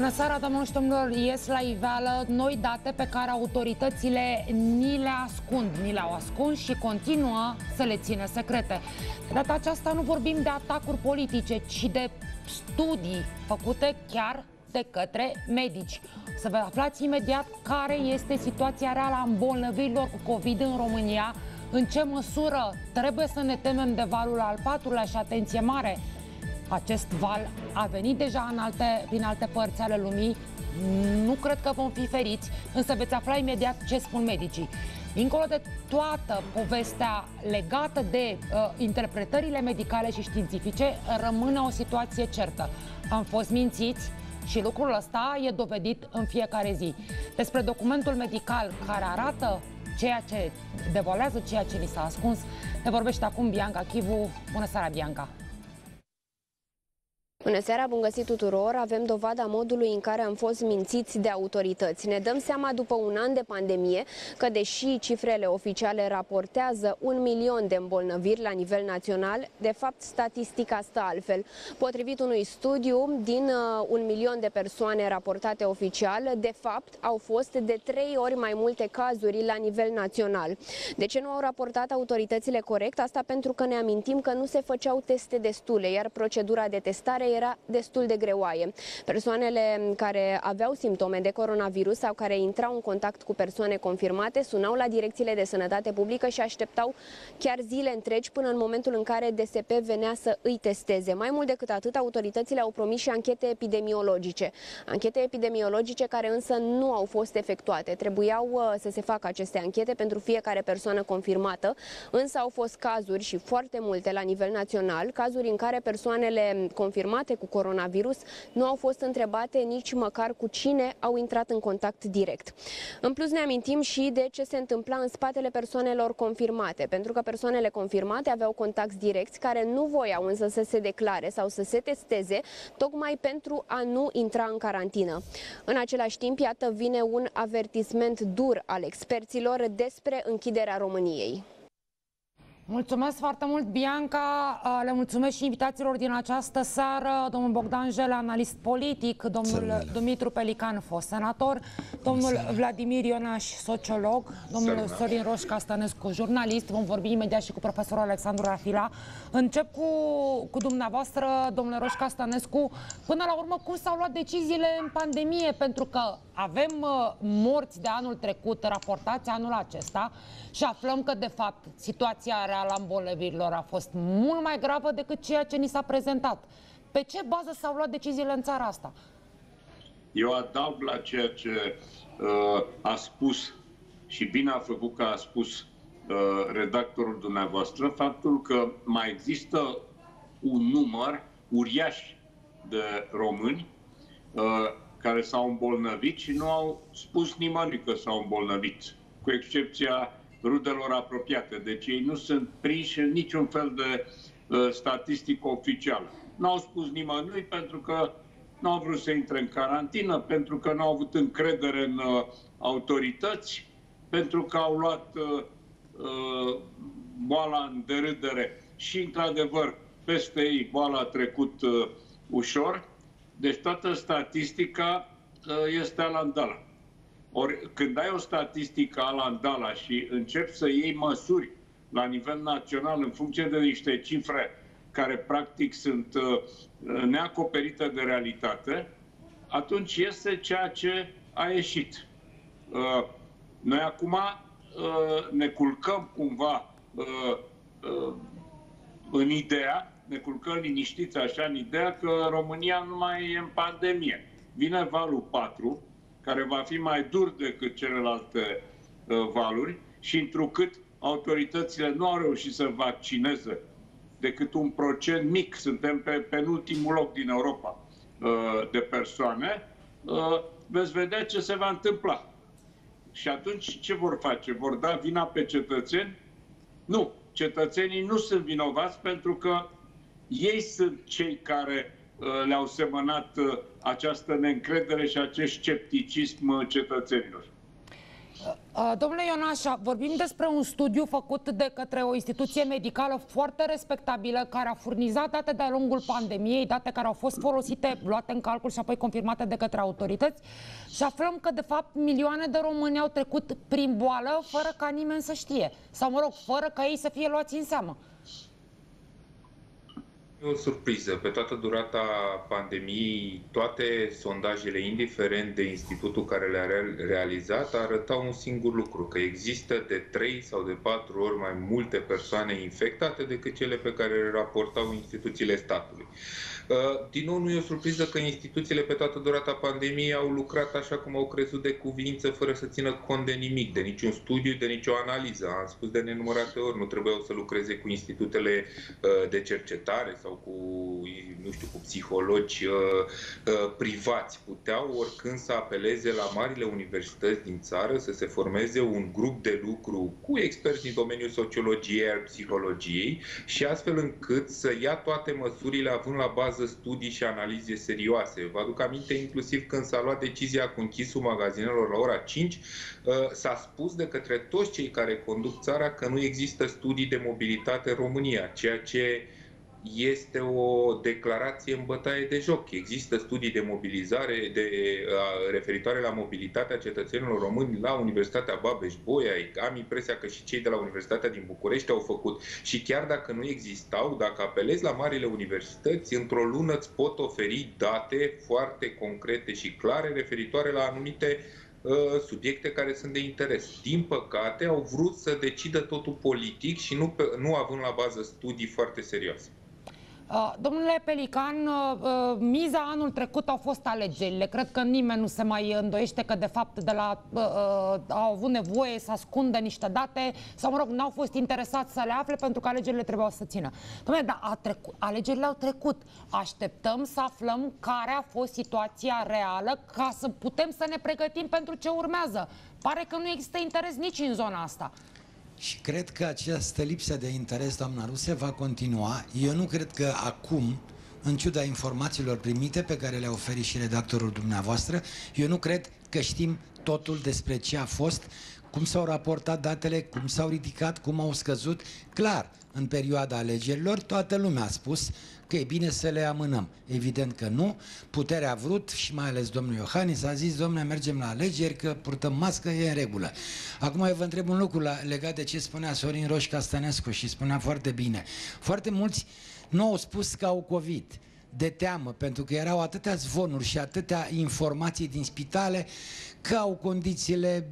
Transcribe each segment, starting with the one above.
Bună seara, domnul și domnilor, ies la iveală noi date pe care autoritățile ni le ascund, ni le-au ascuns și continuă să le țină secrete. De data aceasta nu vorbim de atacuri politice, ci de studii făcute chiar de către medici. Să vă aflați imediat care este situația reală a îmbolnăvirilor cu COVID în România, în ce măsură trebuie să ne temem de valul al patrulea și atenție mare, acest val a venit deja în alte, din alte părți ale lumii. Nu cred că vom fi feriți, însă veți afla imediat ce spun medicii. Dincolo de toată povestea legată de uh, interpretările medicale și științifice, rămâne o situație certă. Am fost mințiți și lucrul ăsta e dovedit în fiecare zi. Despre documentul medical care arată ceea ce devolează ceea ce li s-a ascuns, ne vorbește acum Bianca Chivu. Bună seara, Bianca! Bună seara, bun găsit tuturor! Avem dovada modului în care am fost mințiți de autorități. Ne dăm seama după un an de pandemie că deși cifrele oficiale raportează un milion de îmbolnăviri la nivel național, de fapt statistica stă altfel. Potrivit unui studiu, din uh, un milion de persoane raportate oficial, de fapt au fost de trei ori mai multe cazuri la nivel național. De ce nu au raportat autoritățile corect? Asta pentru că ne amintim că nu se făceau teste destule, iar procedura de testare era destul de greoaie. Persoanele care aveau simptome de coronavirus sau care intrau în contact cu persoane confirmate sunau la direcțiile de sănătate publică și așteptau chiar zile întregi până în momentul în care DSP venea să îi testeze. Mai mult decât atât, autoritățile au promis și anchete epidemiologice. Anchete epidemiologice care însă nu au fost efectuate. Trebuiau uh, să se facă aceste anchete pentru fiecare persoană confirmată, însă au fost cazuri și foarte multe la nivel național, cazuri în care persoanele confirmate confirmate cu coronavirus nu au fost întrebate nici măcar cu cine au intrat în contact direct. În plus ne amintim și de ce se întâmpla în spatele persoanelor confirmate, pentru că persoanele confirmate aveau contact direct care nu voiau însă să se declare sau să se testeze, tocmai pentru a nu intra în carantină. În același timp, iată, vine un avertisment dur al experților despre închiderea României. Mulțumesc foarte mult, Bianca. Uh, le mulțumesc și invitațiilor din această seară, domnul Bogdan Jele, analist politic, domnul Sărmele. Dumitru Pelican, fost senator, domnul Vladimir Ionaș, sociolog, domnul Sărmele. Sorin Roșca Stănescu, jurnalist. Vom vorbi imediat și cu profesorul Alexandru Rafila. Încep cu, cu dumneavoastră, domnule Roșca Stănescu. Până la urmă, cum s-au luat deciziile în pandemie? Pentru că avem uh, morți de anul trecut raportați anul acesta și aflăm că, de fapt, situația reală a îmbolnăvirilor a fost mult mai gravă decât ceea ce ni s-a prezentat. Pe ce bază s-au luat deciziile în țara asta? Eu adaug la ceea ce uh, a spus și bine a făcut că a spus uh, redactorul dumneavoastră, faptul că mai există un număr uriaș de români uh, care s-au îmbolnăvit și nu au spus nimănui că s-au îmbolnăvit, cu excepția rudelor apropiate. Deci ei nu sunt prinși în niciun fel de uh, statistică oficială. N-au spus nimănui pentru că nu au vrut să intre în carantină, pentru că nu au avut încredere în uh, autorități, pentru că au luat uh, uh, boala în derâdere și, într-adevăr, peste ei boala a trecut uh, ușor. Deci toată statistica uh, este alandală. Ori când ai o statistică alandala și începi să iei măsuri la nivel național în funcție de niște cifre care practic sunt uh, neacoperite de realitate, atunci este ceea ce a ieșit. Uh, noi acum uh, ne culcăm cumva în ideea, ne culcăm liniștiți așa în ideea că România nu mai e în pandemie. Vine valul 4, care va fi mai dur decât celelalte uh, valuri și întrucât autoritățile nu au reușit să vaccineze decât un procent mic, suntem pe penultimul loc din Europa uh, de persoane, uh, veți vedea ce se va întâmpla. Și atunci ce vor face? Vor da vina pe cetățeni? Nu. Cetățenii nu sunt vinovați pentru că ei sunt cei care Uh, le-au semănat uh, această neîncredere și acest scepticism cetățenilor. Uh, Domnule Ionașa, vorbim despre un studiu făcut de către o instituție medicală foarte respectabilă care a furnizat date de-a lungul pandemiei, date care au fost folosite, luate în calcul și apoi confirmate de către autorități și aflăm că, de fapt, milioane de români au trecut prin boală fără ca nimeni să știe. Sau, mă rog, fără ca ei să fie luați în seamă. E o surpriză. Pe toată durata pandemiei, toate sondajele, indiferent de institutul care le-a realizat, arătau un singur lucru, că există de 3 sau de 4 ori mai multe persoane infectate decât cele pe care le raportau instituțiile statului. Uh, din nou, nu e o surpriză că instituțiile pe toată durata pandemiei au lucrat așa cum au crezut de cuvință, fără să țină cont de nimic, de niciun studiu, de nicio analiză. Am spus de nenumărate ori, nu trebuiau să lucreze cu institutele uh, de cercetare sau cu, nu știu, cu psihologi uh, privați. Puteau oricând să apeleze la marile universități din țară să se formeze un grup de lucru cu experți din domeniul sociologiei, al psihologiei și astfel încât să ia toate măsurile având la bază bază studii și analize serioase. Vă aduc aminte inclusiv când s-a luat decizia cu închisul magazinelor la ora 5, uh, s-a spus de către toți cei care conduc țara că nu există studii de mobilitate în România, ceea ce este o declarație în bătaie de joc. Există studii de mobilizare de, referitoare la mobilitatea cetățenilor români la Universitatea Babeș-Bolyai. Am impresia că și cei de la Universitatea din București au făcut. Și chiar dacă nu existau, dacă apelezi la marile universități, într-o lună îți pot oferi date foarte concrete și clare referitoare la anumite subiecte care sunt de interes. Din păcate, au vrut să decidă totul politic și nu, pe, nu având la bază studii foarte serioase. Uh, domnule Pelican, uh, uh, miza anul trecut au fost alegerile. Cred că nimeni nu se mai îndoiește că, de fapt, de la, au avut nevoie să ascundă niște date sau, mă rog, n-au fost interesați să le afle pentru că alegerile trebuiau să țină. Domnule, dar a trecut, alegerile au trecut. Așteptăm să aflăm care a fost situația reală ca să putem să ne pregătim pentru ce urmează. Pare că nu există interes nici în zona asta. Și cred că această lipsă de interes, doamna Ruse, va continua. Eu nu cred că acum, în ciuda informațiilor primite pe care le-a oferit și redactorul dumneavoastră, eu nu cred că știm totul despre ce a fost, cum s-au raportat datele, cum s-au ridicat, cum au scăzut. Clar, în perioada alegerilor, toată lumea a spus că e bine să le amânăm. Evident că nu. Puterea a vrut și mai ales domnul Iohannis a zis, domnule, mergem la alegeri, că purtăm mască, e în regulă. Acum eu vă întreb un lucru la, legat de ce spunea Sorin Roș Stănescu și spunea foarte bine. Foarte mulți nu au spus că au COVID de teamă, pentru că erau atâtea zvonuri și atâtea informații din spitale că au condițiile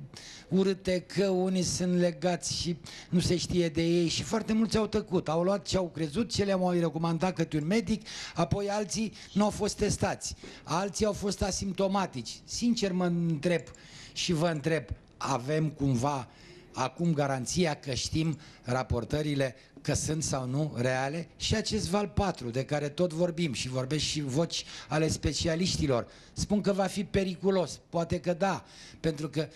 urâte, că unii sunt legați și nu se știe de ei. Și foarte mulți au tăcut, au luat ce au crezut, ce le-au recomandat către un medic, apoi alții nu au fost testați, alții au fost asimptomatici. Sincer mă întreb și vă întreb, avem cumva acum garanția că știm raportările că sunt sau nu reale și acest val 4 de care tot vorbim și vorbesc și voci ale specialiștilor. Spun că va fi periculos, poate că da, pentru că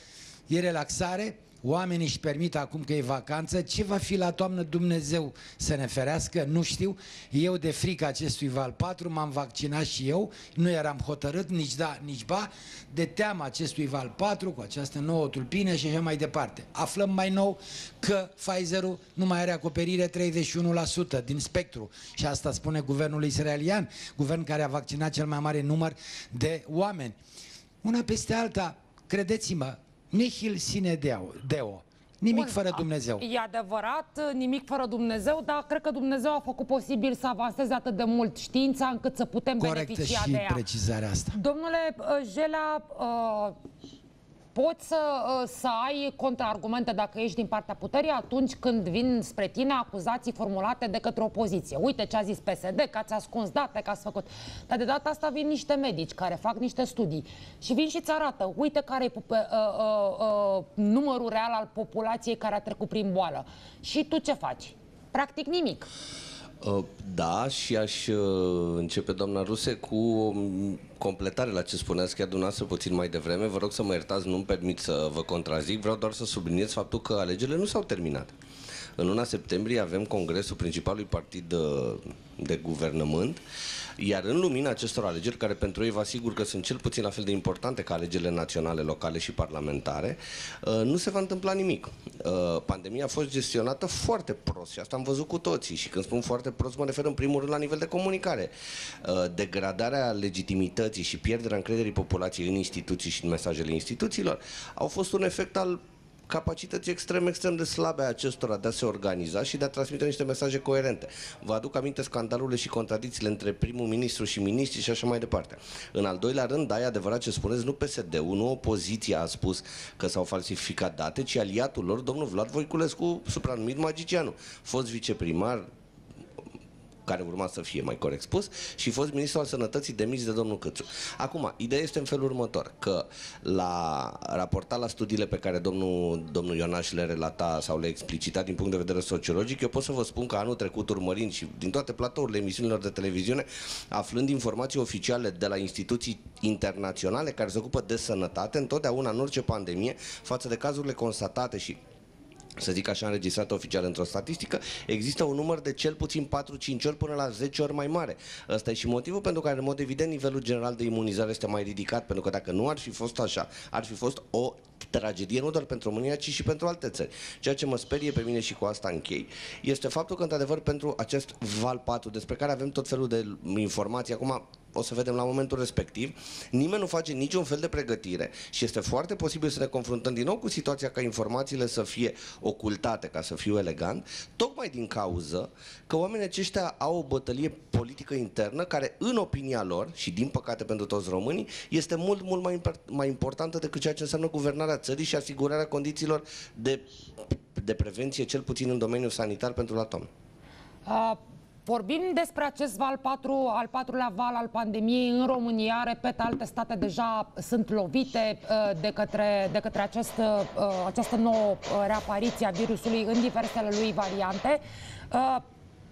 e relaxare, oamenii își permit acum că e vacanță, ce va fi la toamnă Dumnezeu să ne ferească, nu știu. Eu de frică acestui val 4 m-am vaccinat și eu, nu eram hotărât nici da, nici ba, de teama acestui val 4 cu această nouă tulpină și așa mai departe. Aflăm mai nou că Pfizer-ul nu mai are acoperire 31% din spectru și asta spune guvernul israelian, guvern care a vaccinat cel mai mare număr de oameni. Una peste alta, credeți-mă, Nihil sine deo. deo. Nimic Bun, fără Dumnezeu. E adevărat, nimic fără Dumnezeu, dar cred că Dumnezeu a făcut posibil să avanseze atât de mult știința încât să putem Corectă beneficia și de ea. precizarea asta. Domnule uh, Jela, uh, poți să, uh, să ai contraargumente dacă ești din partea puterii atunci când vin spre tine acuzații formulate de către opoziție. Uite ce a zis PSD, că ați ascuns date, că ați făcut. Dar de data asta vin niște medici care fac niște studii și vin și îți arată, uite care e uh, uh, uh, numărul real al populației care a trecut prin boală. Și tu ce faci? Practic nimic. Uh, da, și aș uh, începe, doamna Ruse, cu um, completare la ce spuneați chiar dumneavoastră puțin mai devreme. Vă rog să mă iertați, nu-mi permit să vă contrazic, vreau doar să subliniez faptul că alegerile nu s-au terminat. În luna septembrie avem congresul principalului partid de, de guvernământ, iar în lumina acestor alegeri, care pentru ei vă asigur că sunt cel puțin la fel de importante ca alegerile naționale, locale și parlamentare, uh, nu se va întâmpla nimic. Uh, pandemia a fost gestionată foarte prost și asta am văzut cu toții și când spun foarte prost mă refer în primul rând la nivel de comunicare. Uh, degradarea legitimității și pierderea încrederii populației în instituții și în mesajele instituțiilor au fost un efect al capacități extrem, extrem de slabe a acestora de a se organiza și de a transmite niște mesaje coerente. Vă aduc aminte scandalurile și contradicțiile între primul ministru și miniștri și așa mai departe. În al doilea rând, da, e adevărat ce spuneți, nu PSD-ul, nu opoziția a spus că s-au falsificat date, ci aliatul lor, domnul Vlad Voiculescu, supranumit magicianul, fost viceprimar, care urma să fie mai corect spus, și fost ministru al sănătății demis de domnul Câțu. Acum, ideea este în felul următor, că la raportat la studiile pe care domnul, domnul Ionaș le relata sau le explicita din punct de vedere sociologic, eu pot să vă spun că anul trecut urmărind și din toate platourile emisiunilor de televiziune, aflând informații oficiale de la instituții internaționale care se ocupă de sănătate, întotdeauna în orice pandemie, față de cazurile constatate și să zic așa înregistrat oficial într-o statistică, există un număr de cel puțin 4-5 ori până la 10 ori mai mare. Ăsta e și motivul pentru care, în mod evident, nivelul general de imunizare este mai ridicat, pentru că dacă nu ar fi fost așa, ar fi fost o tragedie nu doar pentru România, ci și pentru alte țări. Ceea ce mă sperie pe mine și cu asta închei, este faptul că, într-adevăr, pentru acest val 4, despre care avem tot felul de informații, acum o să vedem la momentul respectiv, nimeni nu face niciun fel de pregătire și este foarte posibil să ne confruntăm din nou cu situația ca informațiile să fie ocultate, ca să fiu elegant, tocmai din cauză că oamenii aceștia au o bătălie politică internă care, în opinia lor, și din păcate pentru toți românii, este mult, mult mai, mai importantă decât ceea ce înseamnă guvernarea țării și asigurarea condițiilor de, de prevenție, cel puțin în domeniul sanitar pentru la tom. Uh, Vorbim despre acest val 4, al patrulea val al pandemiei în România. Repet, alte state deja sunt lovite uh, de către, de către acest, uh, această nouă uh, reapariție a virusului în diversele lui variante.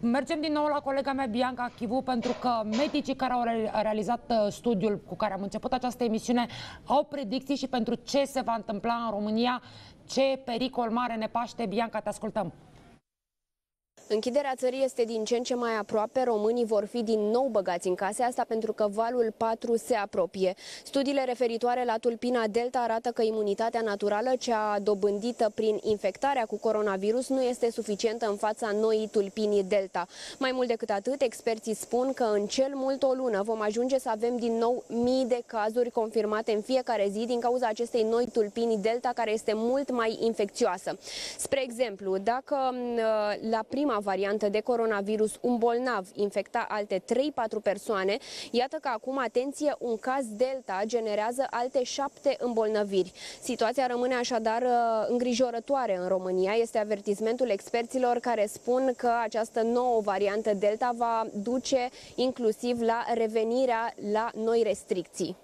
Mergem din nou la colega mea Bianca Chivu pentru că medicii care au realizat studiul cu care am început această emisiune au predicții și pentru ce se va întâmpla în România, ce pericol mare ne paște. Bianca, te ascultăm. Închiderea țării este din ce în ce mai aproape, românii vor fi din nou băgați în case, asta pentru că valul 4 se apropie. Studiile referitoare la tulpina Delta arată că imunitatea naturală, cea dobândită prin infectarea cu coronavirus, nu este suficientă în fața noii tulpinii Delta. Mai mult decât atât, experții spun că în cel mult o lună vom ajunge să avem din nou mii de cazuri confirmate în fiecare zi din cauza acestei noi tulpini Delta, care este mult mai infecțioasă. Spre exemplu, dacă la prima variantă de coronavirus, un bolnav infecta alte 3-4 persoane, iată că acum, atenție, un caz Delta generează alte 7 îmbolnăviri. Situația rămâne așadar uh, îngrijorătoare în România. Este avertismentul experților care spun că această nouă variantă Delta va duce inclusiv la revenirea la noi restricții.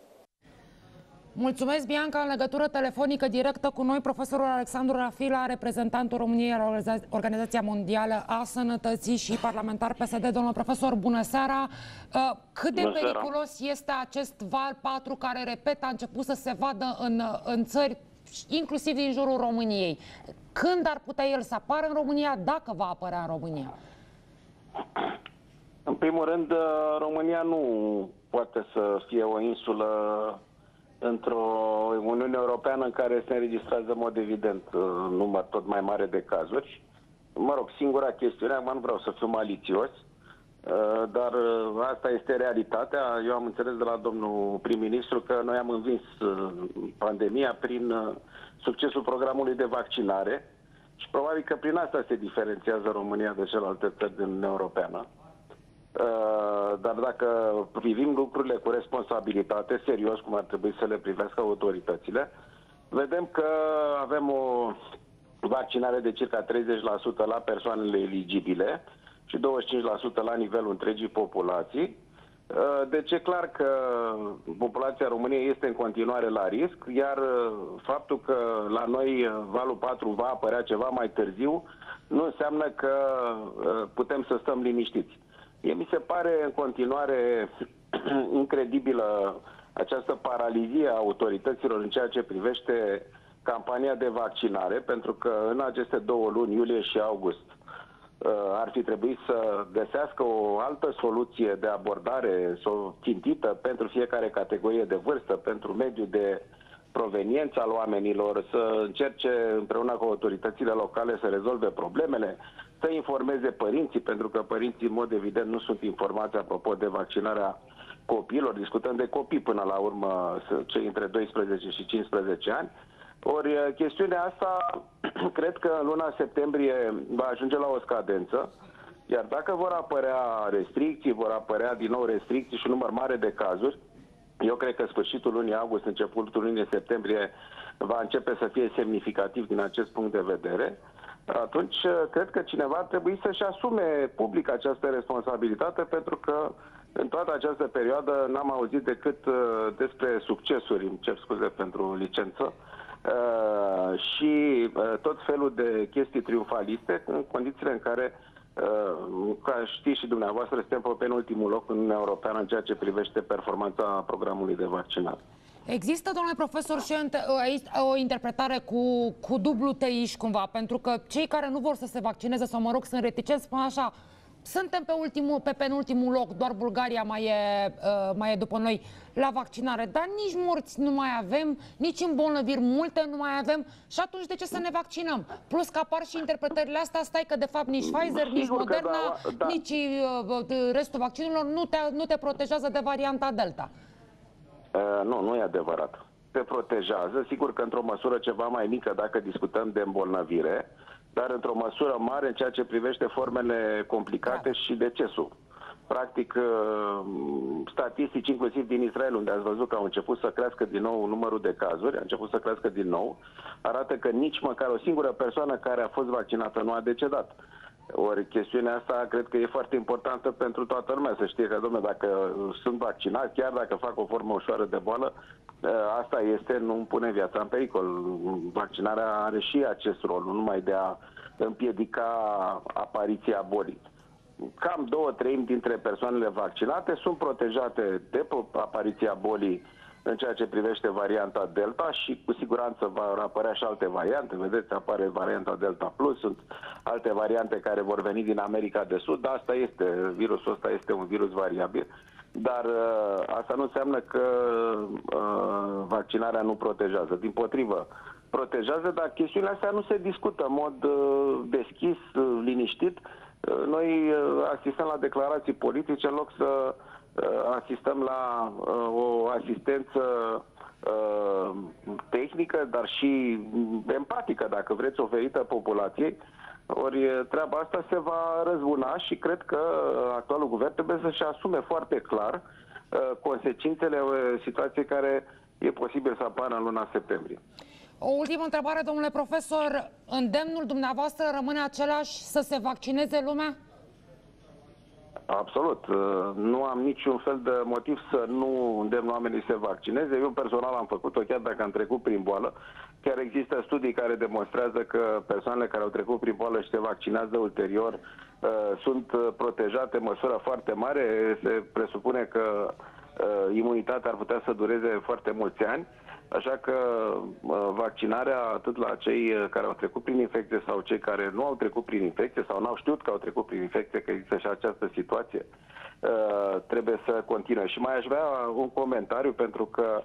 Mulțumesc, Bianca, în legătură telefonică directă cu noi, profesorul Alexandru Rafila, reprezentantul României la Organizația Mondială a Sănătății și parlamentar PSD. Domnul profesor, bună seara! Uh, cât de bună periculos seara. este acest val 4 care, repet, a început să se vadă în, în țări, inclusiv din jurul României? Când ar putea el să apară în România, dacă va apărea în România? În primul rând, uh, România nu poate să fie o insulă într-o Uniune Europeană în care se înregistrează în mod evident uh, un număr tot mai mare de cazuri. Mă rog, singura chestiune, acum nu vreau să fiu malițios, uh, dar uh, asta este realitatea. Eu am înțeles de la domnul prim-ministru că noi am învins pandemia prin succesul programului de vaccinare și probabil că prin asta se diferențiază România de celelalte țări din Uniunea Europeană. Uh, dar dacă privim lucrurile cu responsabilitate, serios, cum ar trebui să le privească autoritățile, vedem că avem o vaccinare de circa 30% la persoanele eligibile și 25% la nivelul întregii populații. Uh, deci e clar că populația României este în continuare la risc, iar uh, faptul că la noi valul 4 va apărea ceva mai târziu nu înseamnă că putem să stăm liniștiți. Mie mi se pare în continuare incredibilă această paralizie a autorităților în ceea ce privește campania de vaccinare, pentru că în aceste două luni, iulie și august, uh, ar fi trebuit să găsească o altă soluție de abordare țintită pentru fiecare categorie de vârstă, pentru mediul de proveniență al oamenilor, să încerce împreună cu autoritățile locale să rezolve problemele, să informeze părinții, pentru că părinții, în mod evident, nu sunt informați apropo de vaccinarea copiilor, discutăm de copii până la urmă, cei între 12 și 15 ani, ori eh, chestiunea asta, cred că în luna septembrie va ajunge la o scadență, iar dacă vor apărea restricții, vor apărea din nou restricții și un număr mare de cazuri, eu cred că sfârșitul lunii august, începutul lunii septembrie va începe să fie semnificativ din acest punct de vedere. Atunci, eh, cred că cineva trebuie să-și asume public această responsabilitate pentru că în toată această perioadă n-am auzit decât uh, despre succesuri, îmi cer scuze pentru licență, uh, și uh, tot felul de chestii triumfaliste în condițiile în care ca știți și dumneavoastră, suntem pe penultimul loc în Uniunea Europeană în ceea ce privește performanța programului de vaccinare. Există, domnule profesor, și o, o interpretare cu, cu dublu teiș cumva, pentru că cei care nu vor să se vaccineze sau, mă rog, sunt reticenți, spun așa, suntem pe, ultimul, pe penultimul loc, doar Bulgaria mai e, uh, mai e după noi la vaccinare, dar nici morți nu mai avem, nici îmbolnăviri multe nu mai avem și atunci de ce să ne vaccinăm? Plus că apar și interpretările astea, stai că de fapt nici Pfizer, nici Moderna, da, da. nici uh, restul vaccinurilor nu te, nu te protejează de varianta Delta. Uh, nu, nu e adevărat. Te protejează, sigur că într-o măsură ceva mai mică dacă discutăm de îmbolnăvire, dar într-o măsură mare în ceea ce privește formele complicate da. și decesul. Practic, uh, statistici, inclusiv din Israel, unde ați văzut că au început să crească din nou numărul de cazuri, a început să crească din nou, arată că nici măcar o singură persoană care a fost vaccinată nu a decedat. Ori chestiunea asta cred că e foarte importantă pentru toată lumea, să știe că, domnule, dacă sunt vaccinat, chiar dacă fac o formă ușoară de boală, ă, asta este, nu îmi pune viața în pericol. Vaccinarea are și acest rol, nu numai de a împiedica apariția bolii. Cam două treimi dintre persoanele vaccinate sunt protejate de apariția bolii în ceea ce privește varianta Delta și cu siguranță vor apărea și alte variante. Vedeți, apare varianta Delta Plus, sunt alte variante care vor veni din America de Sud. Asta este, virusul ăsta este un virus variabil. Dar uh, asta nu înseamnă că uh, vaccinarea nu protejează. Din potrivă, protejează, dar chestiunile astea nu se discută în mod uh, deschis, uh, liniștit. Uh, noi uh, asistăm la declarații politice în loc să uh, Uh, asistăm la uh, o asistență uh, tehnică, dar și empatică, dacă vreți, oferită populației. Ori treaba asta se va răzbuna și cred că actualul guvern trebuie să-și asume foarte clar consecințele situației care e posibil să apară în luna septembrie. O ultimă întrebare, domnule profesor. Îndemnul dumneavoastră rămâne același să se vaccineze lumea? Absolut. Uh, nu am niciun fel de motiv să nu îndemn oamenii să se vaccineze. Eu personal am făcut-o chiar dacă am trecut prin boală. Chiar există studii care demonstrează că persoanele care au trecut prin boală și se vaccinează ulterior uh, sunt protejate măsură foarte mare. Se presupune că uh, imunitatea ar putea să dureze foarte mulți ani. Așa că vaccinarea atât la cei uh, care au trecut prin infecție sau cei care nu au trecut prin infecție sau nu au știut că au trecut prin infecție, că există și această situație, uh, trebuie să continue. Și mai aș vrea un comentariu pentru că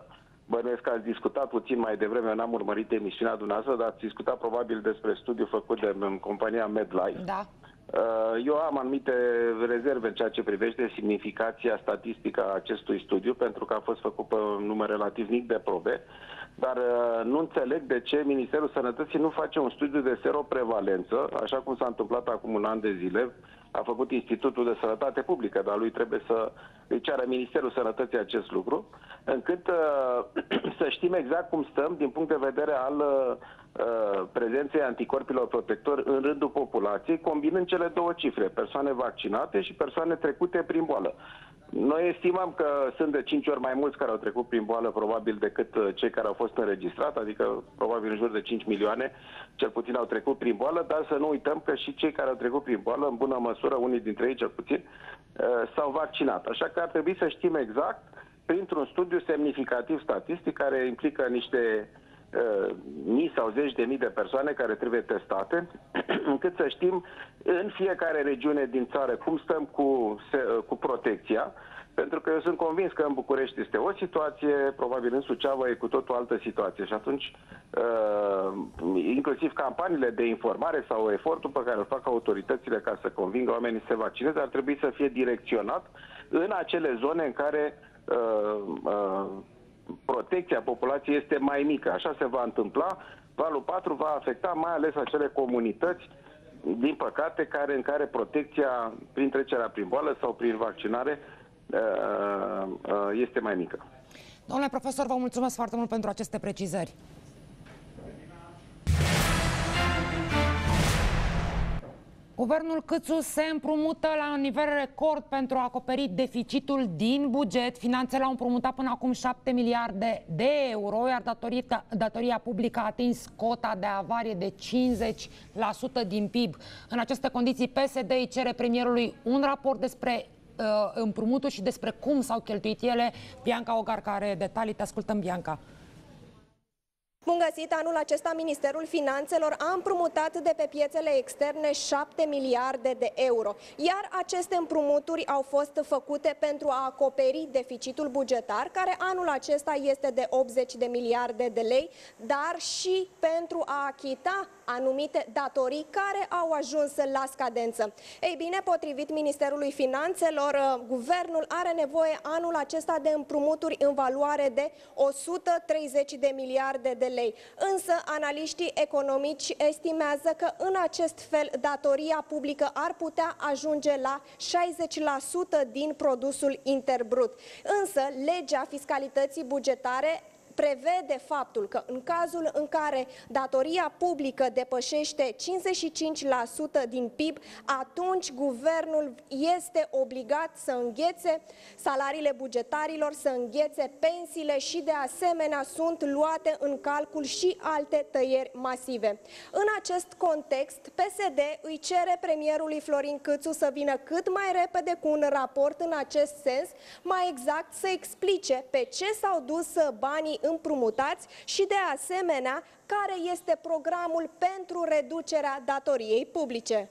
Bănuiesc că ați discutat puțin mai devreme, n-am urmărit emisiunea dumneavoastră, dar ați discutat probabil despre studiul făcut de compania MedLife. Da. Uh, eu am anumite rezerve în ceea ce privește semnificația statistică a acestui studiu, pentru că a fost făcut pe un număr relativ mic de probe, dar uh, nu înțeleg de ce Ministerul Sănătății nu face un studiu de seroprevalență, așa cum s-a întâmplat acum un an de zile, a făcut Institutul de Sănătate Publică, dar lui trebuie să îi ceară Ministerul Sănătății acest lucru, încât uh, să știm exact cum stăm din punct de vedere al uh, Uh, prezenței anticorpilor protectori în rândul populației, combinând cele două cifre, persoane vaccinate și persoane trecute prin boală. Noi estimăm că sunt de 5 ori mai mulți care au trecut prin boală probabil decât uh, cei care au fost înregistrați, adică probabil în jur de 5 milioane, cel puțin au trecut prin boală, dar să nu uităm că și cei care au trecut prin boală, în bună măsură, unii dintre ei cel puțin, uh, s-au vaccinat. Așa că ar trebui să știm exact, printr-un studiu semnificativ statistic care implică niște uh, mii sau zeci de mii de persoane care trebuie testate, încât să știm în fiecare regiune din țară cum stăm cu, uh, cu protecția, pentru că eu sunt convins că în București este o situație, probabil în Suceava e cu tot o altă situație. Și atunci uh, inclusiv campaniile de informare sau efortul pe care îl fac autoritățile ca să convingă oamenii să se vaccineze ar trebui să fie direcționat în acele zone în care uh, uh, protecția populației este mai mică. Așa se va întâmpla. Valul 4 va afecta mai ales acele comunități din păcate, care, în care protecția prin trecerea prin boală sau prin vaccinare Uh, uh, este mai mică. Domnule profesor, vă mulțumesc foarte mult pentru aceste precizări. Guvernul Câțu se împrumută la un nivel record pentru a acoperi deficitul din buget. Finanțele au împrumutat până acum 7 miliarde de euro, iar datoria, datoria publică a atins cota de avarie de 50% din PIB. În aceste condiții, PSD îi cere premierului un raport despre uh, împrumuturi și despre cum s-au cheltuit ele. Bianca Ogar, care are detalii. Te ascultăm, Bianca. Bun găsit, anul acesta Ministerul Finanțelor a împrumutat de pe piețele externe 7 miliarde de euro, iar aceste împrumuturi au fost făcute pentru a acoperi deficitul bugetar, care anul acesta este de 80 de miliarde de lei, dar și pentru a achita anumite datorii care au ajuns la scadență. Ei bine, potrivit Ministerului Finanțelor, uh, guvernul are nevoie anul acesta de împrumuturi în valoare de 130 de miliarde de lei. Însă, analiștii economici estimează că în acest fel datoria publică ar putea ajunge la 60% din produsul interbrut. Însă, legea fiscalității bugetare prevede faptul că în cazul în care datoria publică depășește 55% din PIB, atunci guvernul este obligat să înghețe salariile bugetarilor, să înghețe pensiile și de asemenea sunt luate în calcul și alte tăieri masive. În acest context, PSD îi cere premierului Florin Câțu să vină cât mai repede cu un raport în acest sens, mai exact să explice pe ce s-au dus banii împrumutați și de asemenea care este programul pentru reducerea datoriei publice.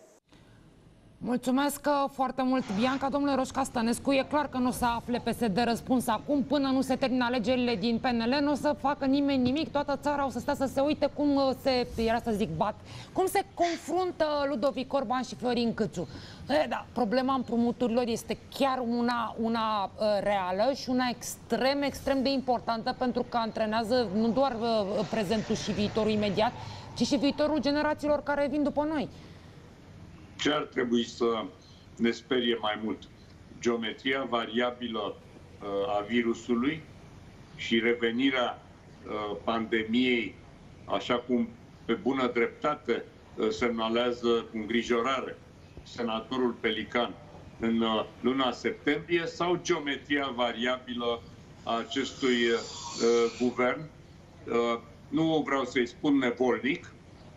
Mulțumesc uh, foarte mult, Bianca. Domnule Roșca Stănescu, e clar că nu o să afle PSD răspuns acum, până nu se termină alegerile din PNL, nu o să facă nimeni nimic, toată țara o să stea să se uite cum uh, se, era să zic, bat, cum se confruntă Ludovic Orban și Florin Câțu. E, da, problema împrumuturilor este chiar una, una uh, reală și una extrem, extrem de importantă pentru că antrenează nu doar uh, prezentul și viitorul imediat, ci și viitorul generațiilor care vin după noi ce ar trebui să ne sperie mai mult? Geometria variabilă uh, a virusului și revenirea uh, pandemiei, așa cum pe bună dreptate uh, semnalează cu îngrijorare senatorul Pelican în luna septembrie sau geometria variabilă a acestui uh, guvern. Uh, nu vreau să-i spun nevolnic,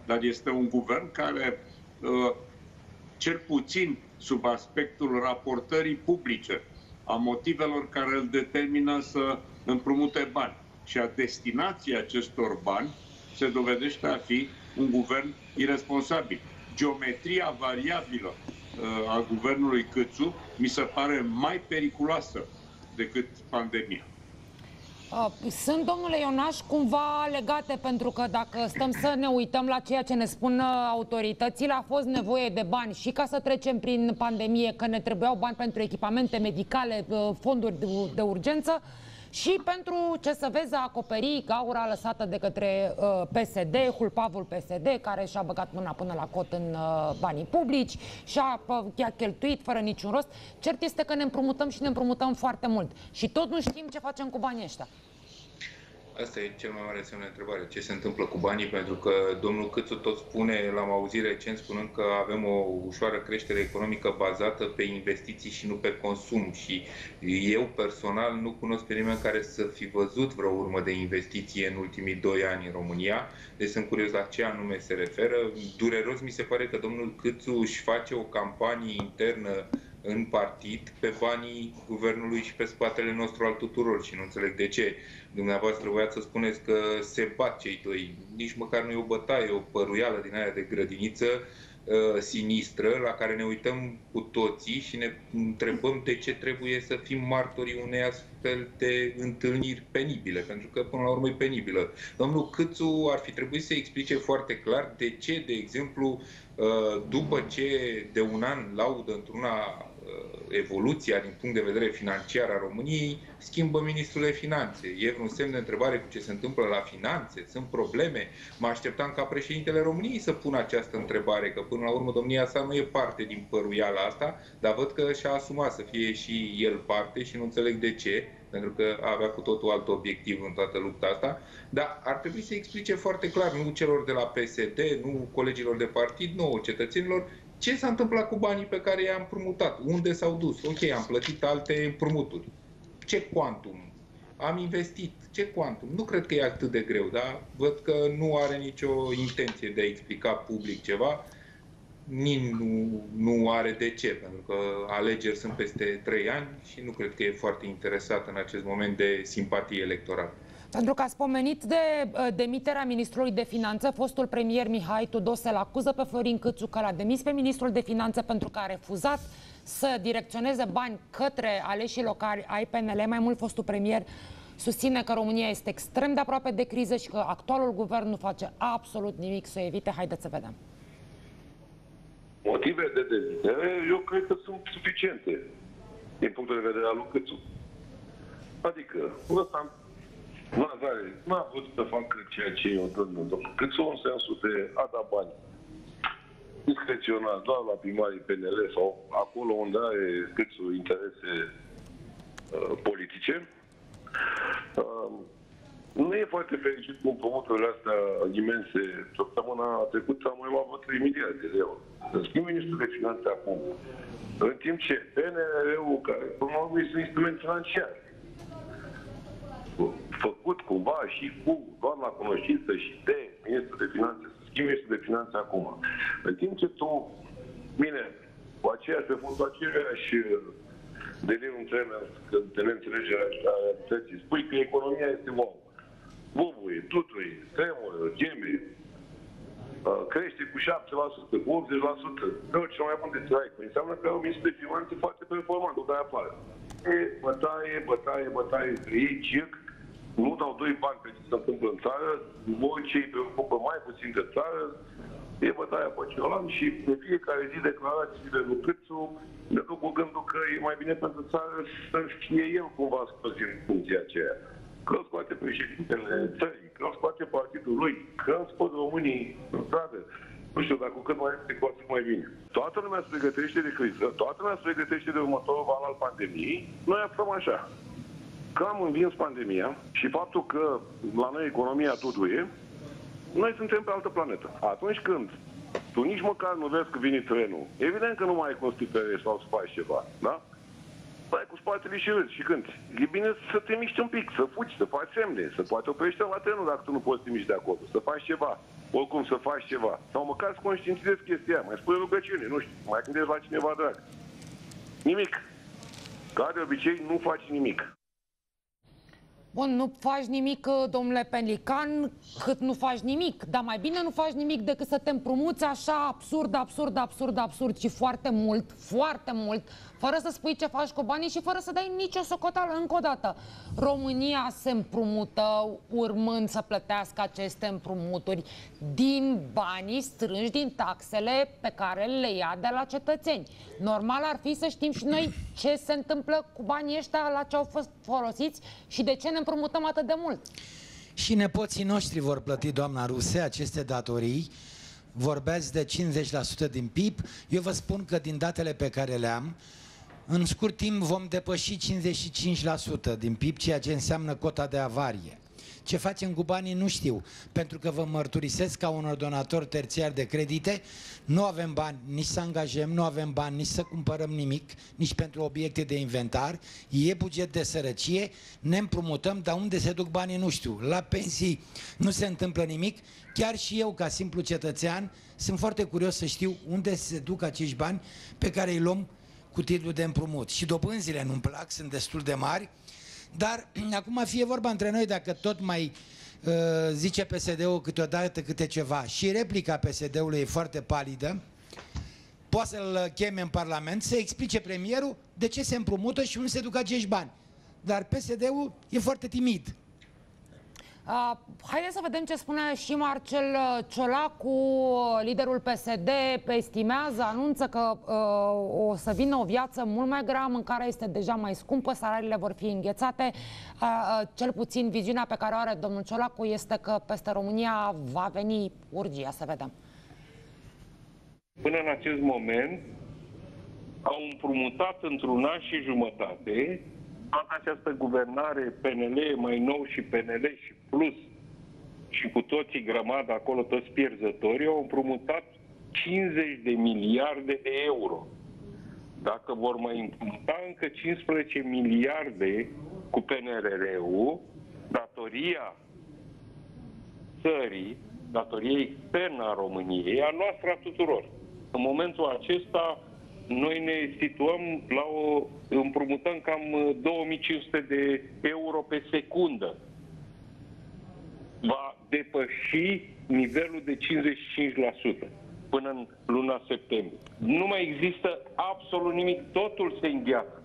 dar este un guvern care uh, cel puțin sub aspectul raportării publice a motivelor care îl determină să împrumute bani și a destinației acestor bani se dovedește a fi un guvern irresponsabil. Geometria variabilă uh, a guvernului Câțu mi se pare mai periculoasă decât pandemia. Uh, sunt, domnule Ionaș, cumva legate, pentru că dacă stăm să ne uităm la ceea ce ne spun uh, autoritățile, a fost nevoie de bani și ca să trecem prin pandemie, că ne trebuiau bani pentru echipamente medicale, uh, fonduri de urgență, și pentru, ce să vezi, a acoperi gaura lăsată de către uh, PSD, hulpavul PSD, care și-a băgat mâna până la cot în uh, banii publici și-a uh, cheltuit fără niciun rost. Cert este că ne împrumutăm și ne împrumutăm foarte mult. Și tot nu știm ce facem cu banii ăștia. Asta e cel mai mare semn de întrebare. Ce se întâmplă cu banii? Pentru că domnul Câțu tot spune, l-am auzit recent spunând că avem o ușoară creștere economică bazată pe investiții și nu pe consum. Și eu personal nu cunosc pe nimeni care să fi văzut vreo urmă de investiție în ultimii doi ani în România. Deci sunt curios la ce anume se referă. Dureros mi se pare că domnul Câțu își face o campanie internă în partid pe banii guvernului și pe spatele nostru al tuturor și nu înțeleg de ce. Dumneavoastră voiați să spuneți că se bat cei doi. Nici măcar nu e o bătaie, o păruială din aia de grădiniță uh, sinistră la care ne uităm cu toții și ne întrebăm de ce trebuie să fim martorii unei astfel de întâlniri penibile, pentru că până la urmă e penibilă. Domnul Câțu ar fi trebuit să explice foarte clar de ce, de exemplu, uh, după ce de un an laudă într-una Uh, evoluția din punct de vedere financiar a României, schimbă ministrul de finanțe. E un semn de întrebare cu ce se întâmplă la finanțe? Sunt probleme? Mă așteptam ca președintele României să pună această întrebare, că până la urmă domnia sa nu e parte din păruiala asta, dar văd că și-a asumat să fie și el parte și nu înțeleg de ce, pentru că avea cu totul alt obiectiv în toată lupta asta, dar ar trebui să explice foarte clar, nu celor de la PSD, nu colegilor de partid, nu cetățenilor, ce s-a întâmplat cu banii pe care i-am împrumutat? Unde s-au dus? Ok, am plătit alte împrumuturi. Ce quantum? Am investit. Ce quantum? Nu cred că e atât de greu, dar văd că nu are nicio intenție de a explica public ceva. Nici nu, nu are de ce, pentru că alegeri sunt peste trei ani și nu cred că e foarte interesat în acest moment de simpatie electorală. Pentru că a spomenit de uh, demiterea ministrului de finanțe, fostul premier Mihai Tudose îl acuză pe Florin Câțu că l-a demis pe ministrul de finanțe pentru că a refuzat să direcționeze bani către aleșii locali ai PNL. Mai mult fostul premier susține că România este extrem de aproape de criză și că actualul guvern nu face absolut nimic să o evite. Haideți să vedem. Motive de demitere, eu cred că sunt suficiente din punctul de vedere al lui Câțu. Adică, ăsta nu avea, nu a vrut să facă ceea ce eu dă domnul Câțu în sensul de a da bani discreționat doar la primarii PNL sau acolo unde are Câțu interese uh, politice. Uh, nu e foarte fericit cu împrumuturile astea imense. Săptămâna trecută am mai luat 3 miliarde de euro. În schimb, ministrul de finanțe acum. În timp ce PNR-ul, care până la urmă este un instrument financiar, făcut cumva și cu doar la cunoștință și de ministrul de finanțe, să schimbi ministrul de finanțe acum. În timp ce tu, bine, cu aceeași, pe fondul aceeași de tremens, că de neînțelegerea realității, spui că economia este wow. Bubuie, tutuie, tremură, geme, crește cu 7%, cu 80%, dă cel mai bun de trai. Înseamnă că un ministru de finanțe foarte performant, nu dai afară. E bătaie, bătaie, bătaie, ei circ, nu dau doi bani pe ce se întâmplă în țară, voi cei preocupă mai puțin de țară, e bătaia pe ciolan și pe fiecare zi declarațiile lui Câțu ne duc cu gândul că e mai bine pentru țară să fie el cumva scos din funcția aceea. Că îl scoate președintele țării, că îl scoate partidul lui, că îl scot românii în țară. Nu știu, dar cu cât mai este, cu atât mai bine. Toată lumea se pregătește de criză, toată lumea se pregătește de următorul val al pandemiei. Noi aflăm așa că am învins pandemia și faptul că la noi economia totul e, noi suntem pe altă planetă. Atunci când tu nici măcar nu vezi că vine trenul, evident că nu mai ai cum să sau să faci ceva, da? Stai cu spatele și râzi și când. E bine să te miști un pic, să fugi, să faci semne, să poate oprește la trenul dacă tu nu poți să te miști de acolo, să faci ceva, oricum să faci ceva. Sau măcar să conștientizezi chestia, mai spui rugăciune, nu știu, mai gândești la cineva drag. Nimic. Ca de obicei, nu faci nimic. Bun, nu faci nimic, uh, domnule Pelican, cât nu faci nimic. Dar mai bine nu faci nimic decât să te împrumuți așa absurd, absurd, absurd, absurd și foarte mult, foarte mult, fără să spui ce faci cu banii și fără să dai nicio socoteală încă o dată. România se împrumută urmând să plătească aceste împrumuturi din banii strânși din taxele pe care le ia de la cetățeni. Normal ar fi să știm și noi ce se întâmplă cu banii ăștia, la ce au fost folosiți și de ce ne împrumutăm atât de mult. Și nepoții noștri vor plăti, doamna Ruse, aceste datorii. Vorbeați de 50% din PIB. Eu vă spun că din datele pe care le am, în scurt timp vom depăși 55% din PIB, ceea ce înseamnă cota de avarie. Ce facem cu banii nu știu, pentru că vă mărturisesc ca un ordonator terțiar de credite, nu avem bani nici să angajăm, nu avem bani nici să cumpărăm nimic, nici pentru obiecte de inventar, e buget de sărăcie, ne împrumutăm, dar unde se duc banii nu știu. La pensii nu se întâmplă nimic, chiar și eu ca simplu cetățean sunt foarte curios să știu unde se duc acești bani pe care îi luăm cu titlul de împrumut. Și dobânzile nu-mi plac, sunt destul de mari, dar acum fie vorba între noi dacă tot mai uh, zice PSD-ul câteodată câte ceva și replica PSD-ului e foarte palidă, poate să-l cheme în Parlament să explice premierul de ce se împrumută și unde se duc acești bani. Dar PSD-ul e foarte timid. Uh, haideți să vedem ce spune și Marcel uh, Ciolacu, uh, liderul PSD, estimează, anunță că uh, o să vină o viață mult mai grea, mâncarea este deja mai scumpă, salariile vor fi înghețate. Uh, uh, cel puțin viziunea pe care o are domnul Ciolacu este că peste România va veni urgia, să vedem. Până în acest moment au împrumutat într-un an și jumătate toată această guvernare PNL mai nou și PNL și plus și cu toții grămadă acolo, toți pierzătorii, au împrumutat 50 de miliarde de euro. Dacă vor mai împrumuta încă 15 miliarde cu PNRR-ul, datoria țării, datoria externă a României, a noastră a tuturor. În momentul acesta, noi ne situăm la o... împrumutăm cam 2500 de euro pe secundă. Va depăși nivelul de 55% până în luna septembrie. Nu mai există absolut nimic, totul se îngheață.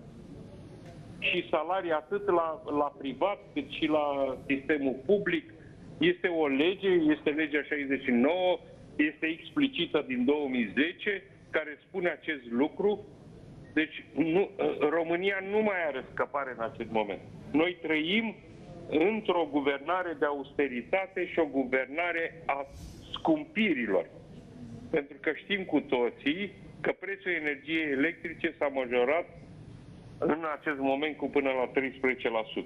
Și salarii atât la, la privat cât și la sistemul public. Este o lege, este legea 69, este explicită din 2010, care spune acest lucru. Deci nu, România nu mai are scăpare în acest moment. Noi trăim într-o guvernare de austeritate și o guvernare a scumpirilor. Pentru că știm cu toții că prețul energiei electrice s-a majorat în acest moment cu până la 13%.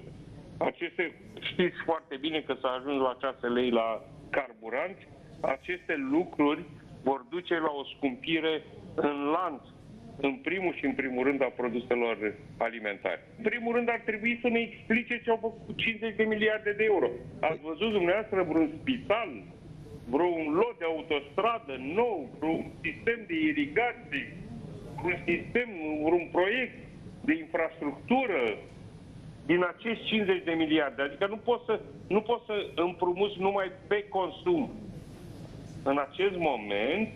Aceste, știți foarte bine că s-a ajuns la 6 lei la carburanți, aceste lucruri vor duce la o scumpire în lanț, în primul și în primul rând a produselor alimentare. În primul rând ar trebui să ne explice ce au făcut cu 50 de miliarde de euro. Ați văzut dumneavoastră vreun spital, vreun lot de autostradă nou, vreun sistem de irigație, vreun sistem, vreun proiect de infrastructură din acești 50 de miliarde. Adică nu poți să, nu poți să împrumuți numai pe consum în acest moment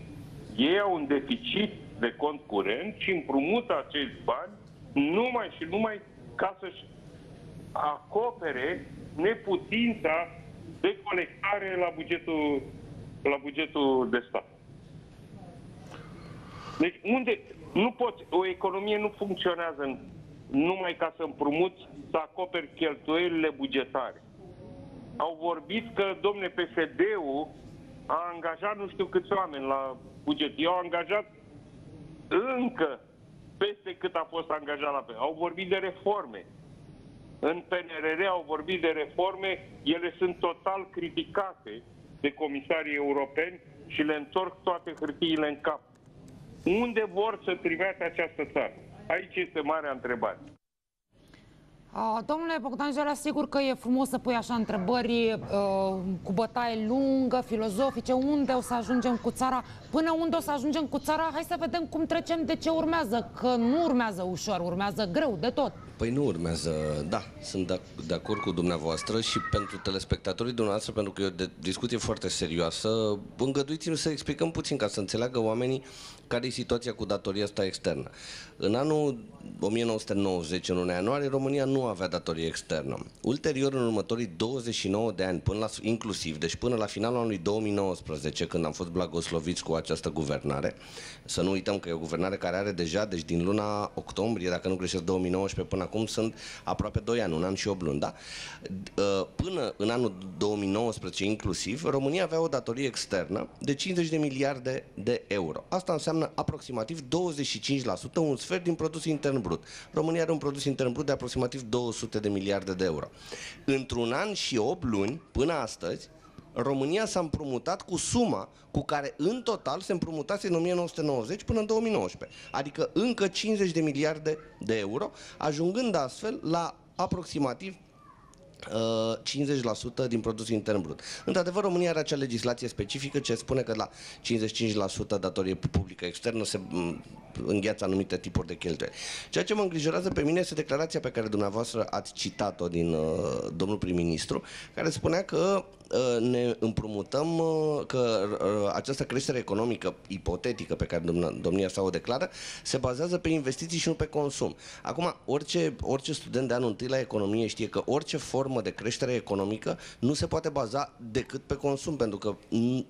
ei au un deficit de cont curent și împrumută acești bani numai și numai ca să-și acopere neputința de colectare la bugetul, la bugetul de stat. Deci unde nu poți, o economie nu funcționează numai ca să împrumuți, să acoperi cheltuielile bugetare. Au vorbit că, domne, PSD-ul a angajat nu știu câți oameni la buget. Eu am angajat încă peste cât a fost angajat la Au vorbit de reforme. În PNRR au vorbit de reforme, ele sunt total criticate de comisarii europeni și le întorc toate hârtiile în cap. Unde vor să trimeate această țară? Aici este marea întrebare. Domnule Bogdan Jara, sigur că e frumos să pui așa întrebări uh, cu bătaie lungă, filozofice, unde o să ajungem cu țara, până unde o să ajungem cu țara, hai să vedem cum trecem de ce urmează, că nu urmează ușor, urmează greu de tot. Păi nu urmează, da, sunt de, de acord cu dumneavoastră și pentru telespectatorii dumneavoastră, pentru că e o discuție foarte serioasă, îngăduiți-mi să explicăm puțin ca să înțeleagă oamenii care e situația cu datoria asta externă. În anul 1990, în luna ianuarie, România nu avea datorie externă. Ulterior, în următorii 29 de ani, până la, inclusiv, deci până la finalul anului 2019, când am fost blagosloviți cu această guvernare, să nu uităm că e o guvernare care are deja, deci din luna octombrie, dacă nu greșesc, 2019 până acum sunt aproape 2 ani, un an și 8 luni, da? Uh, până în anul 2019 inclusiv, România avea o datorie externă de 50 de miliarde de euro. Asta înseamnă aproximativ 25%, un sfert din produsul intern brut. România are un produs intern brut de aproximativ 200 de miliarde de euro. Într-un an și 8 luni, până astăzi, România s-a împrumutat cu suma cu care în total se împrumutase în 1990 până în 2019, adică încă 50 de miliarde de euro, ajungând astfel la aproximativ 50% din produsul intern brut. Într-adevăr, România are acea legislație specifică ce spune că la 55% datorie publică externă se îngheață anumite tipuri de cheltuieli. Ceea ce mă îngrijorează pe mine este declarația pe care dumneavoastră ați citat-o din uh, domnul prim-ministru, care spunea că uh, ne împrumutăm, uh, că uh, această creștere economică ipotetică pe care domnia sa o declară se bazează pe investiții și nu pe consum. Acum, orice, orice student de anul întâi la economie știe că orice formă de creștere economică nu se poate baza decât pe consum, pentru că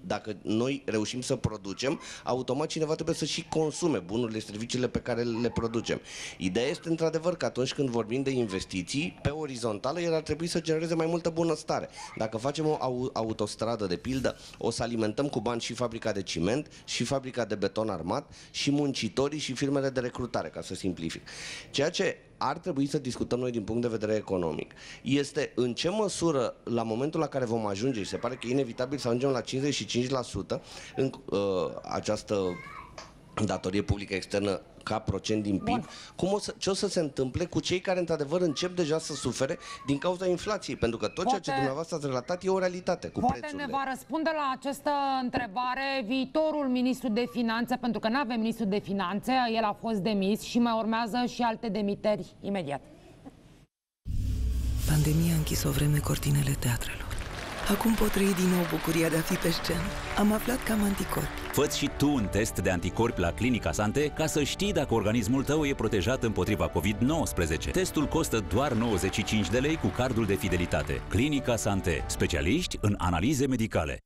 dacă noi reușim să producem, automat cineva trebuie să și consume bunurile, serviciile pe care le producem. Ideea este într-adevăr că atunci când vorbim de investiții, pe orizontală, el ar trebui să genereze mai multă bunăstare. Dacă facem o autostradă, de pildă, o să alimentăm cu bani și fabrica de ciment, și fabrica de beton armat, și muncitorii și firmele de recrutare, ca să simplific. Ceea ce ar trebui să discutăm noi din punct de vedere economic este în ce măsură, la momentul la care vom ajunge, și se pare că e inevitabil să ajungem la 55% în uh, această datorie publică externă ca procent din PIB, cum o să, ce o să se întâmple cu cei care într-adevăr încep deja să sufere din cauza inflației, pentru că tot poate, ceea ce dumneavoastră ați relatat e o realitate cu poate prețurile. ne va răspunde la această întrebare viitorul ministru de finanțe, pentru că nu avem ministru de finanțe, el a fost demis și mai urmează și alte demiteri imediat. Pandemia a închis o vreme cortinele teatrelor. Acum pot trăi din nou bucuria de a fi pe scenă. Am aflat că am anticorpi. fă și tu un test de anticorpi la Clinica Sante ca să știi dacă organismul tău e protejat împotriva COVID-19. Testul costă doar 95 de lei cu cardul de fidelitate. Clinica Sante. Specialiști în analize medicale.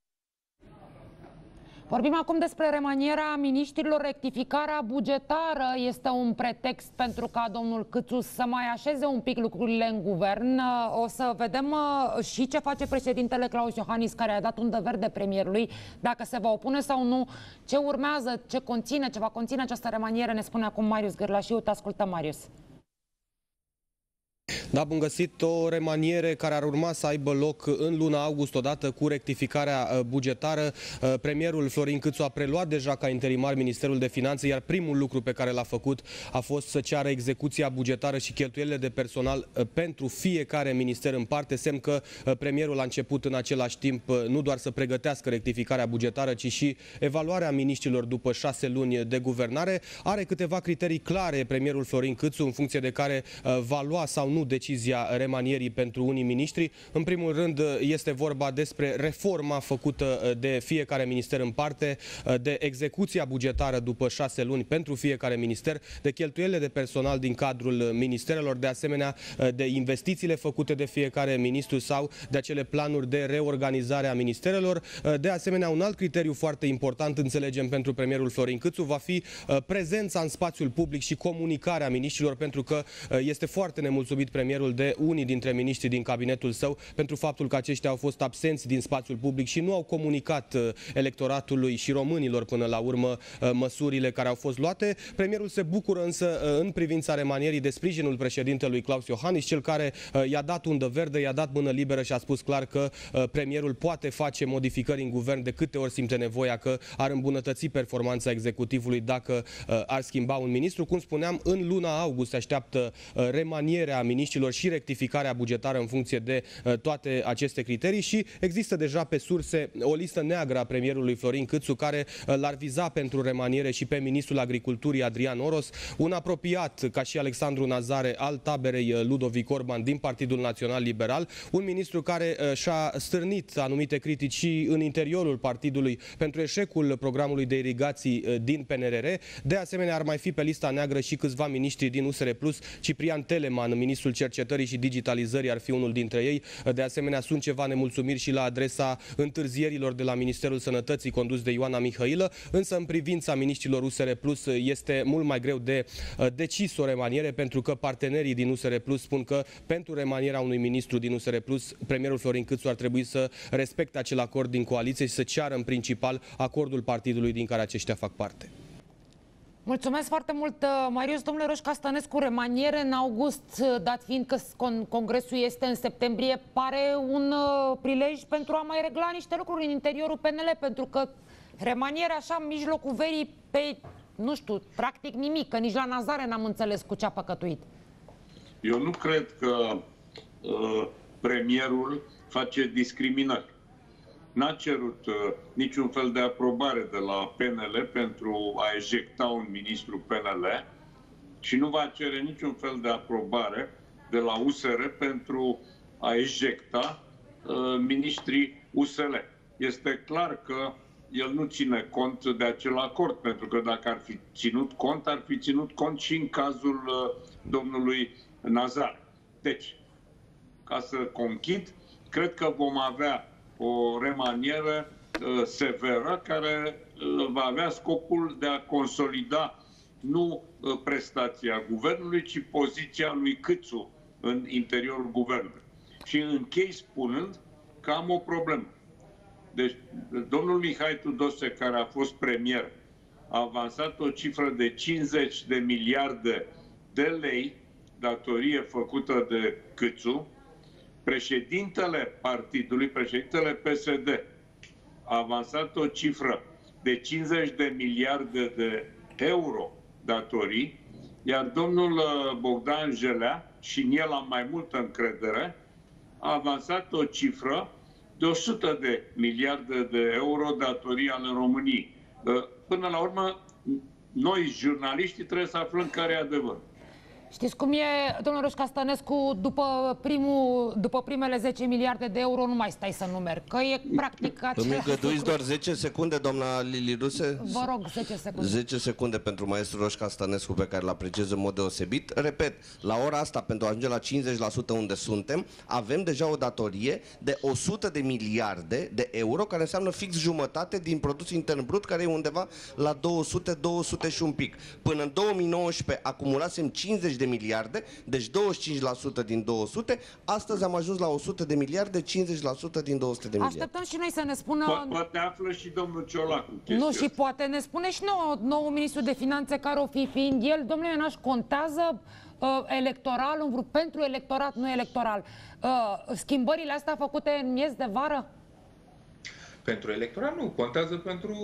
Vorbim acum despre remanierea miniștrilor. Rectificarea bugetară este un pretext pentru ca domnul Câțu să mai așeze un pic lucrurile în guvern. O să vedem uh, și ce face președintele Claus Iohannis, care a dat un verde premierului, dacă se va opune sau nu, ce urmează, ce conține, ce va conține această remaniere, ne spune acum Marius Gârlașiu. Te ascultăm, Marius. Da, bun găsit o remaniere care ar urma să aibă loc în luna august odată cu rectificarea uh, bugetară. Uh, premierul Florin Câțu a preluat deja ca interimar Ministerul de Finanțe, iar primul lucru pe care l-a făcut a fost să ceară execuția bugetară și cheltuielile de personal uh, pentru fiecare minister în parte, semn că premierul a început în același timp nu doar să pregătească rectificarea bugetară, ci și evaluarea miniștrilor după șase luni de guvernare. Are câteva criterii clare premierul Florin Câțu în funcție de care va lua sau nu decizia remanierii pentru unii miniștri. În primul rând este vorba despre reforma făcută uh, de fiecare minister în parte, uh, de execuția bugetară după șase luni pentru fiecare minister, de cheltuielile de personal din cadrul ministerelor, de asemenea uh, de investițiile făcute de fiecare ministru sau de acele planuri de reorganizare a ministerelor. De asemenea, un alt criteriu foarte important, înțelegem pentru premierul Florin Câțu, va fi prezența în spațiul public și comunicarea miniștrilor, pentru că este foarte nemulțumit premierul de unii dintre miniștrii din cabinetul său pentru faptul că aceștia au fost absenți din spațiul public și nu au comunicat uh, electoratului și românilor până la urmă uh, măsurile care au fost luate. Premierul se bucură însă uh, în privința remanierii de sprijinul președintelui Claus Iohannis, cel care i-a dat undă verde, i-a dat mână liberă și a spus clar că premierul poate face modificări în guvern de câte ori simte nevoia că ar îmbunătăți performanța executivului dacă ar schimba un ministru. Cum spuneam, în luna august se așteaptă remanierea miniștrilor miniștrilor și rectificarea bugetară în funcție de uh, toate aceste criterii și există deja pe surse o listă neagră a premierului Florin Câțu care uh, l-ar viza pentru remaniere și pe ministrul agriculturii Adrian Oros, un apropiat ca și Alexandru Nazare al taberei uh, Ludovic Orban din Partidul Național Liberal, un ministru care și-a stârnit anumite critici și în interiorul partidului pentru eșecul programului de irigații din PNRR. De asemenea, ar mai fi pe lista neagră și câțiva miniștri din USR Plus, Ciprian Teleman, ministrul cercetării și digitalizării ar fi unul dintre ei. De asemenea, sunt ceva nemulțumiri și la adresa întârzierilor de la Ministerul Sănătății condus de Ioana Mihailă, însă în privința miniștrilor USR Plus este mult mai greu de uh, decis o remaniere pentru că partenerii din USR Plus spun că pentru remanierea unui ministru din USR Plus, premierul Florin Câțu ar trebui să respecte acel acord din coaliție și să ceară în principal acordul partidului din care aceștia fac parte. Mulțumesc foarte mult, uh, Marius. Domnule Roșca Stănescu, remaniere în august, uh, dat fiind că con congresul este în septembrie, pare un uh, prilej pentru a mai regla niște lucruri în interiorul PNL, pentru că remaniere așa în mijlocul verii pe, nu știu, practic nimic, că nici la Nazare n-am înțeles cu ce a păcătuit. Eu nu cred că uh, premierul face discriminări. N-a cerut uh, niciun fel de aprobare de la PNL pentru a ejecta un ministru PNL și nu va cere niciun fel de aprobare de la USR pentru a ejecta uh, ministrii USL. Este clar că el nu ține cont de acel acord, pentru că dacă ar fi ținut cont, ar fi ținut cont și în cazul uh, domnului Nazar. Deci, ca să conchid, cred că vom avea o remanieră uh, severă care uh, va avea scopul de a consolida nu uh, prestația guvernului, ci poziția lui Câțu în interiorul guvernului. Și închei spunând că am o problemă. Deci, domnul Mihai Tudose, care a fost premier, a avansat o cifră de 50 de miliarde de lei datorie făcută de Câțu, președintele partidului, președintele PSD, a avansat o cifră de 50 de miliarde de euro datorii, iar domnul uh, Bogdan Jelea, și în el am mai multă încredere, a avansat o cifră de 100 de miliarde de euro datorii ale României. Uh, până la urmă, noi, jurnaliștii, trebuie să aflăm care e adevărul. Știți cum e, domnul Roșca Stănescu, după, primul, după primele 10 miliarde de euro nu mai stai să numeri, că e practic Îmi îngăduiți doar 10 secunde, doamna Lili Ruse? Vă rog, 10 secunde. 10 secunde pentru maestru Roșca Stănescu, pe care îl apreciez în mod deosebit. Repet, la ora asta, pentru a ajunge la 50% unde suntem, avem deja o datorie de 100 de miliarde de euro, care înseamnă fix jumătate din produsul intern brut, care e undeva la 200-200 și un pic. Până în 2019 acumulasem 50 de miliarde, deci 25% din 200, astăzi am ajuns la 100 de miliarde, 50% din 200 de miliarde. Așteptăm și noi să ne spună... Po- poate află și domnul Ciolacu. Nu, și poate ne spune și nou, nou ministru de finanțe care o fi fiind el. Domnule Ionaș, contează uh, electoral, un, pentru electorat, nu electoral. Uh, schimbările astea făcute în miez de vară? Pentru electorat nu, contează pentru,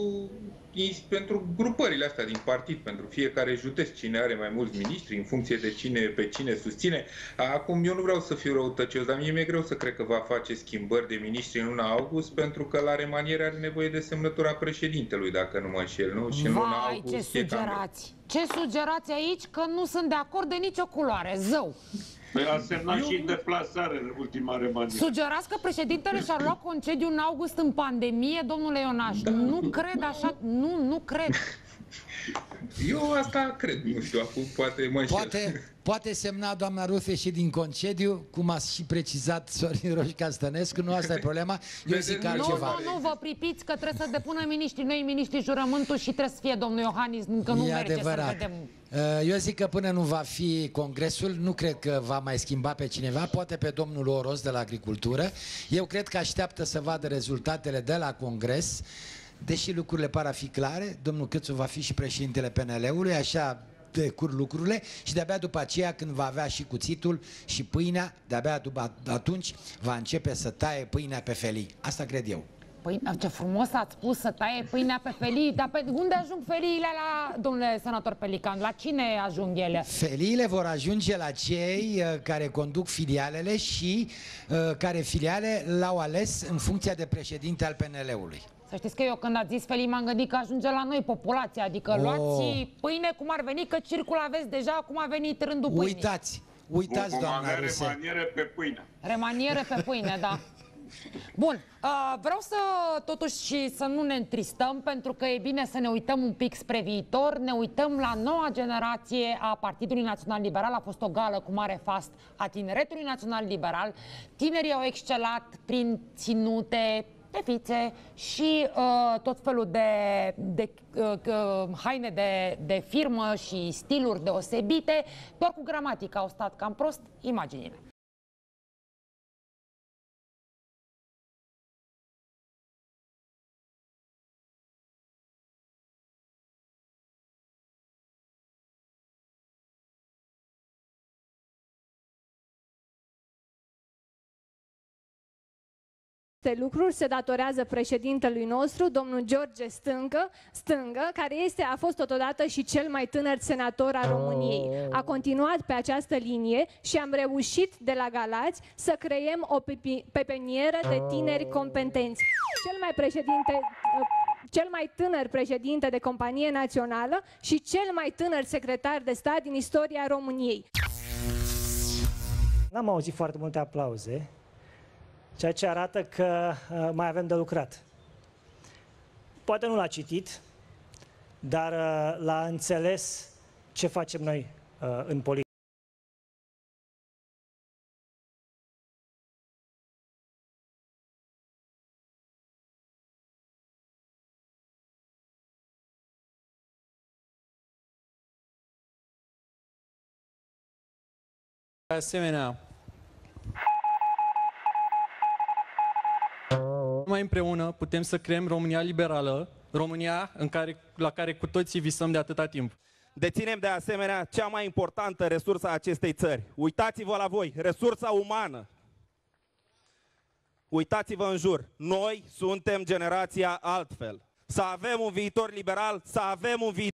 pentru grupările astea din partid, pentru fiecare județ, cine are mai mulți miniștri, în funcție de cine pe cine susține. Acum, eu nu vreau să fiu răutăcios, dar mie mi-e greu să cred că va face schimbări de miniștri în luna august, pentru că la remaniere are nevoie de semnătura președintelui, dacă nu mă înșel, nu? Și în luna Vai, august ce e cam- sugerați! Ce sugerați aici? Că nu sunt de acord de nicio culoare, zău! Păi a semnat și deplasare în ultima remanieră. Sugerați că președintele și-ar lua concediu în august în pandemie, domnule Ionaș. Da. Nu cred așa, nu, nu cred. Eu asta cred, nu știu, acum poate mă înșel. Poate, poate semna doamna Rufe și din concediu, cum a și precizat Sorin Roșca Stănescu, nu asta e problema, eu zic Nu, altceva. nu, nu, vă pripiți că trebuie să depună miniștrii, noi miniștrii jurământul și trebuie să fie domnul Iohannis, că nu e merge adevărat. să vedem. Uh, Eu zic că până nu va fi congresul, nu cred că va mai schimba pe cineva, poate pe domnul Oros de la Agricultură. Eu cred că așteaptă să vadă rezultatele de la congres, deși lucrurile par a fi clare, domnul Câțu va fi și președintele PNL-ului, așa decur lucrurile și de-abia după aceea când va avea și cuțitul și pâinea, de-abia după atunci va începe să taie pâinea pe felii. Asta cred eu. Păi, ce frumos ați spus să taie pâinea pe felii, dar pe unde ajung feliile la, domnule senator Pelican? La cine ajung ele? Feliile vor ajunge la cei uh, care conduc filialele și uh, care filiale l-au ales în funcția de președinte al PNL-ului. Să știți că eu când ați zis felii m-am gândit că ajunge la noi populația, adică Oh. luați pâine cum ar veni, că circul aveți deja, acum a venit rândul pâinii. Uitați, uitați, Vom doamna avea Ruse. remaniere pe pâine. Remaniere pe pâine, da. Bun, uh, vreau să totuși și să nu ne întristăm pentru că e bine să ne uităm un pic spre viitor, ne uităm la noua generație a Partidului Național Liberal, a fost o gală cu mare fast a Tineretului Național Liberal, tinerii au excelat prin ținute, de fițe și uh, tot felul de, de uh, uh, haine de, de firmă și stiluri deosebite, doar cu gramatica au stat cam prost imaginile. Aceste lucruri se datorează președintelui nostru, domnul George Stângă, Stângă, care este, a fost totodată și cel mai tânăr senator al României. A continuat pe această linie și am reușit de la Galați să creăm o pepenieră de tineri competenți. Cel mai președinte cel mai tânăr președinte de companie națională și cel mai tânăr secretar de stat din istoria României. N-am auzit foarte multe aplauze, ceea ce arată că uh, mai avem de lucrat. Poate nu l-a citit, dar uh, l-a înțeles ce facem noi uh, în politică. De asemenea, mai împreună putem să creăm România liberală, România în care, la care cu toții visăm de atâta timp. Deținem de asemenea cea mai importantă resursă a acestei țări. Uitați-vă la voi, resursa umană. Uitați-vă în jur. Noi suntem generația altfel. Să avem un viitor liberal, să avem un viitor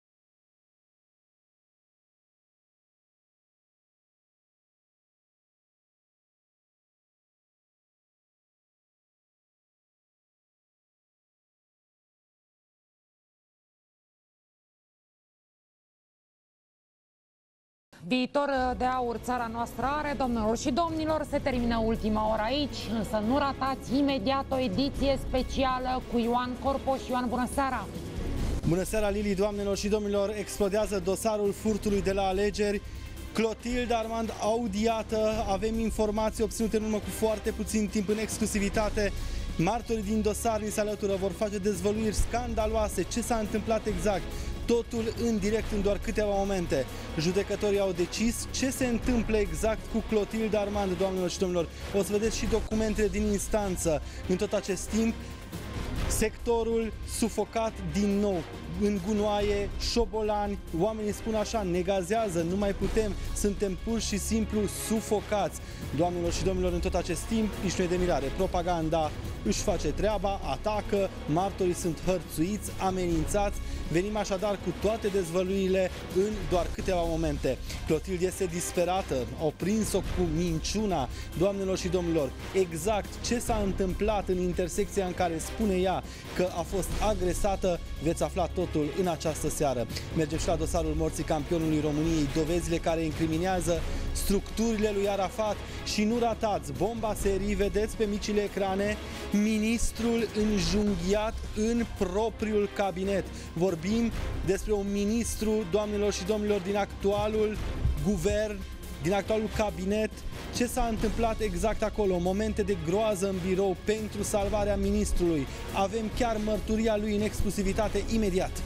Viitor uh, de aur țara noastră are, domnilor și domnilor, se termină ultima oră aici, însă nu ratați imediat o ediție specială cu Ioan Corpoș. Ioan, bună seara! Bună seara, Lili, doamnelor și domnilor! Explodează dosarul furtului de la alegeri. Clotilde Armand audiată, avem informații obținute în urmă cu foarte puțin timp în exclusivitate. Martorii din dosar ni se alătură, vor face dezvăluiri scandaloase, ce s-a întâmplat exact, totul în direct în doar câteva momente. Judecătorii au decis ce se întâmplă exact cu Clotilde Armand, doamnelor și domnilor. O să vedeți și documentele din instanță. În tot acest timp, sectorul sufocat din nou în gunoaie, șobolani, oamenii spun așa, negazează, nu mai putem, suntem pur și simplu sufocați. Doamnelor și domnilor, în tot acest timp, nici nu e de mirare. Propaganda își face treaba, atacă, martorii sunt hărțuiți, amenințați. Venim așadar cu toate dezvăluirile în doar câteva momente. Clotilde este disperată, au prins-o cu minciuna. Doamnelor și domnilor, exact ce s-a întâmplat în intersecția în care spune ea că a fost agresată, veți afla totul în această seară. Mergem și la dosarul morții campionului României, dovezile care incriminează structurile lui Arafat și nu ratați, bomba serii, vedeți pe micile ecrane, ministrul înjunghiat în propriul cabinet. Vorbim despre un ministru, doamnelor și domnilor, din actualul guvern, din actualul cabinet, ce s-a întâmplat exact acolo, momente de groază în birou pentru salvarea ministrului. Avem chiar mărturia lui în exclusivitate imediat.